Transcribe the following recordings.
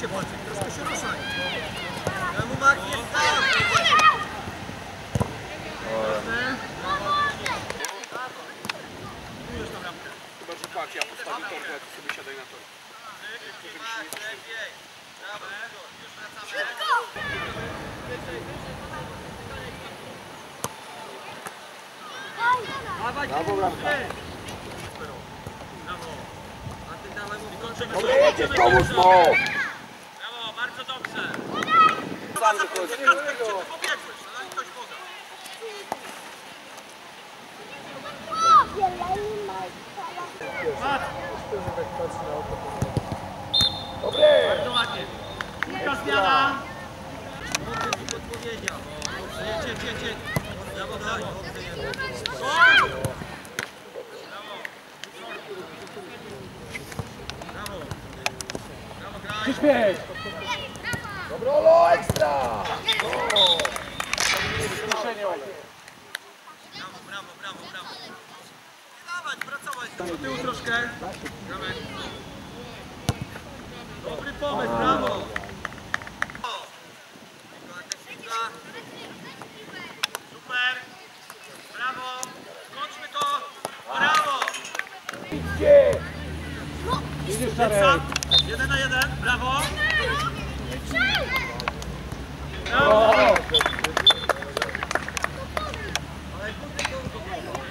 się Wojciech, troszkę się ruszaj. Ja mu Mark nie stał. Chyba, że patrz, ja postawię tor, to ty sobie siadaj na tor. Lepiej. Brawo, już wracamy. Dawaj, Brawo, bramka. Brawo. A ty dawaj mu. Dobra, pomóż mu! Bardzo dobrze. Sam Kasper, gdzie ty pobiegłeś? No i ktoś poda. Dobry! Bardzo ładnie. Szybka zmiana. Dobrze ci podpowiedział. Jedź, jedź, jedź. Brawo, brawo. Brawo. Brawo, graj. Przyspiesz! Dobro, Olo, ekstra! O! Brawo, brawo, brawo, brawo. Nie dawać, pracować. Do tyłu troszkę. Gramy. Dobry pomysł, brawo. Super. Brawo. Skończmy to. Brawo. Czarek! Jeden na jeden. Brawo. Brawo. Ale kurde, to do głowy.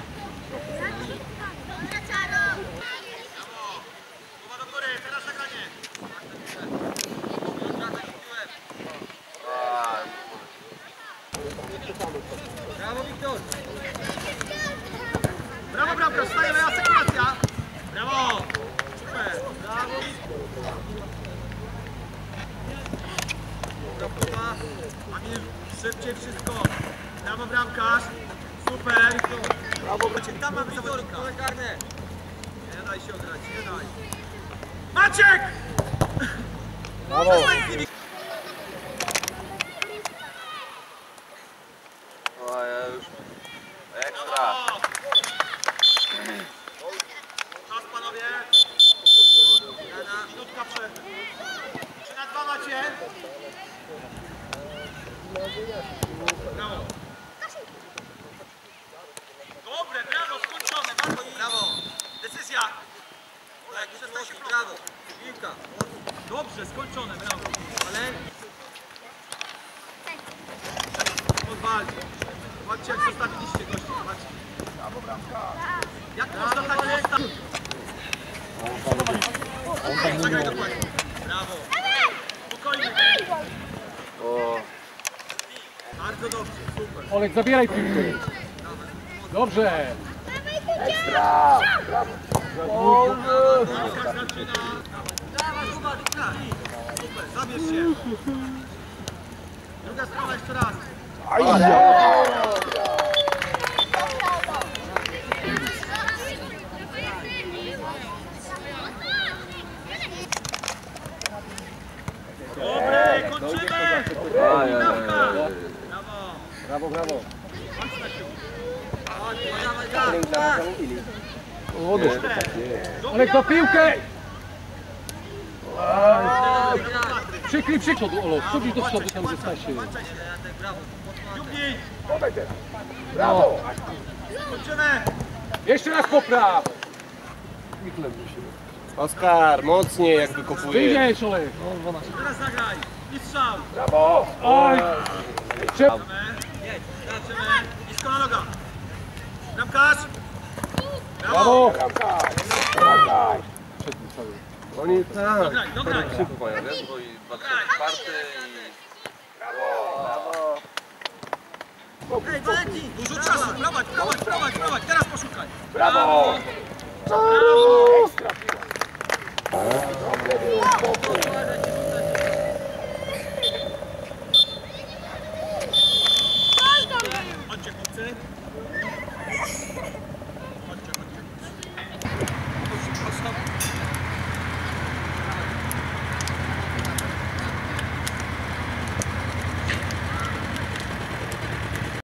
Głowa do góry, teraz zagranie. Brawo Wiktor. Brawo bramka, stajemy asekuracja. Brawo. Super. Brawo Wiktor. Brawo. Kamil, szybciej wszystko. Brawo bramkarz. Super. Brawo. Tam mamy zawodnika. Nie daj się ograć, nie daj. Maciek! Brawo! O, ja już... Ekstra. Brawo. Czas panowie. Minutka przerwy. 3 na 2 macie. Brawo. Dobre, brawo, skończone. Bardzo brawo. Decyzja. Tak, przestań się brawo. Piłka. Dobrze, skończone, brawo. Ale... Pozwalcie. Patrzcie jak zostawiliście gości. Patrzcie. Brawo, bramka! Jak można tak zostawić? Zagraj dokładnie. Brawo. Spokojnie. O, Bardzo dobrze, super. Olek, zabieraj piłkę! Dobrze! Ekstra! Brawo! Super, zabierz się. Druga strona jeszcze raz. Dobre, kończymy. Aj, aj, Bramka. aj. Brawo. Brawo. Dobra. Olek, do piłkę! Przykryj przykład, Olo, przykryj do przodu tam ze Stasie. Podaj teraz! Brawo! Kończymy. Jeszcze raz popraw! Oskar, mocniej jak wykopujesz. Wyjdziesz, Olek! Teraz zagraj. I strzał. Brawo! Oj! Szybko! Bramkarz. Brawo! Bramka! Wracaj! Oni tak. Dograj, dograj. Szybko mają, wiesz, bo i 24 i... Ej, Valentin. Dużo czasu. Prowadź, prowadź, prowadź, prowadź. Teraz poszukaj. Brawo! Brawo. Ekstra!